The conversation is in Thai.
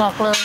บอกเลย